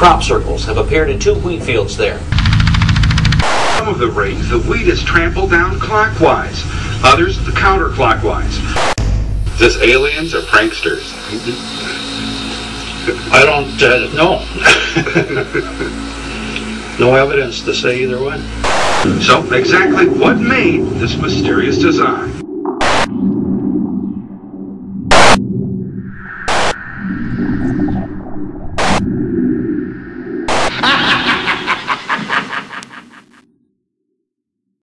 Crop circles have appeared in two wheat fields there. Some of the rings, the wheat is trampled down clockwise, others the counterclockwise. Is this aliens or pranksters? Mm-hmm. I don't uh, know. no evidence to say either way. So, exactly what made this mysterious design?